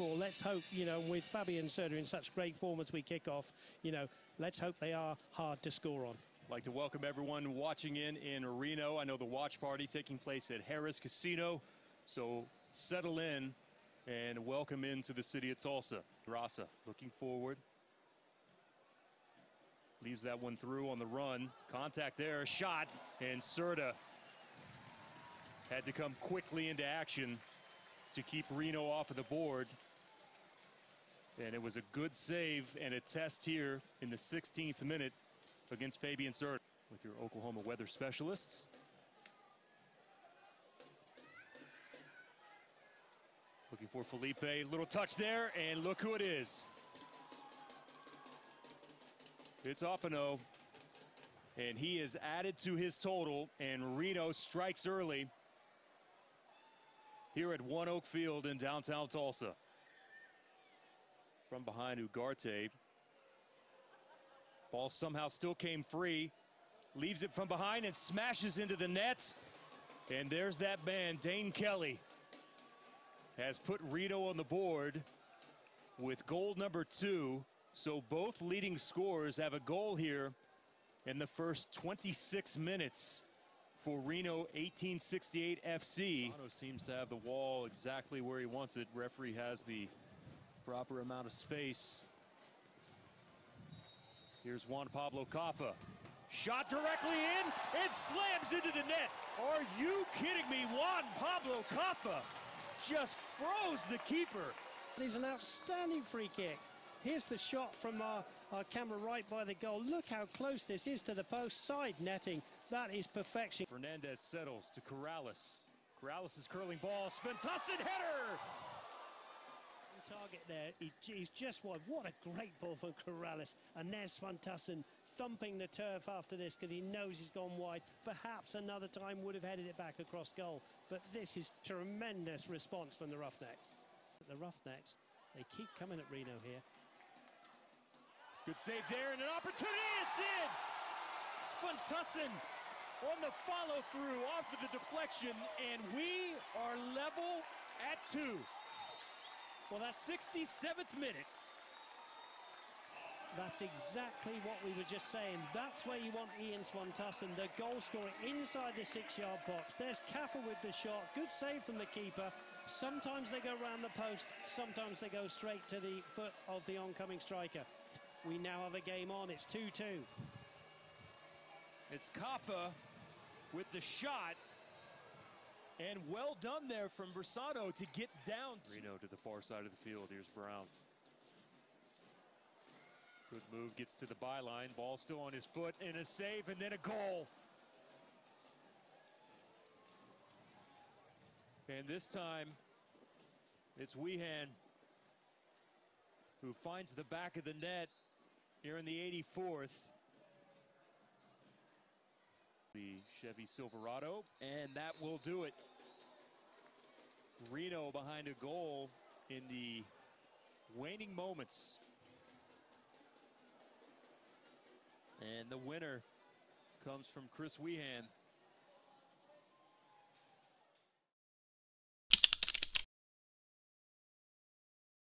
Let's hope, you know, with Fabian Cerda in such great form as we kick off, you know, let's hope they are hard to score on. I'd like to welcome everyone watching in in Reno. I know the watch party taking place at Harrah's Casino. So settle in and welcome into the city of Tulsa. Rasa looking forward. Leaves that one through on the run. Contact there, shot, and Cerda had to come quickly into action to keep Reno off of the board. And it was a good save and a test here in the 16th minute against Fabian Cerda with your Oklahoma weather specialists. Looking for Felipe, little touch there, and look who it is. It's Hoppenot, and he is added to his total, and Reno strikes early here at ONEOK Field in downtown Tulsa. From behind Ugarte. Ball somehow still came free. Leaves it from behind and smashes into the net. And there's that man, Dane Kelly, has put Reno on the board with goal number two. So both leading scorers have a goal here in the first 26 minutes for Reno 1868 FC. Toronto seems to have the wall exactly where he wants it. Referee has the proper amount of space. Here's Juan Pablo Caffa. Shot directly in. It slams into the net. Are you kidding me? Juan Pablo Caffa just froze the keeper. He's an outstanding free kick. Here's the shot from our, our camera right by the goal. Look how close this is to the post side netting. That is perfection. Fernandez settles to Corrales. Corrales' curling ball. Svantesson header! Target there. He, he's just wide. What a great ball from Corrales. And there's Svantesson thumping the turf after this because he knows he's gone wide. Perhaps another time would have headed it back across goal. But this is tremendous response from the Roughnecks. The Roughnecks, they keep coming at Reno here. Good save there and an opportunity. It's in. Svantesson on the follow through off of the deflection, and we are level at two. Well, that's 67th minute. That's exactly what we were just saying. That's where you want Ian Svantesson, the goal scorer inside the six-yard box. There's Caffa with the shot. Good save from the keeper. Sometimes they go around the post. Sometimes they go straight to the foot of the oncoming striker. We now have a game on. It's 2-2. It's Caffa with the shot. And well done there from Versado to get down. Reno to the far side of the field. Here's Brown. Good move, gets to the byline. Ball still on his foot, and a save, and then a goal. And this time, it's Wehan who finds the back of the net here in the 84th. The Chevy Silverado, and that will do it. Reno behind a goal in the waning moments. And the winner comes from Chris Wehan.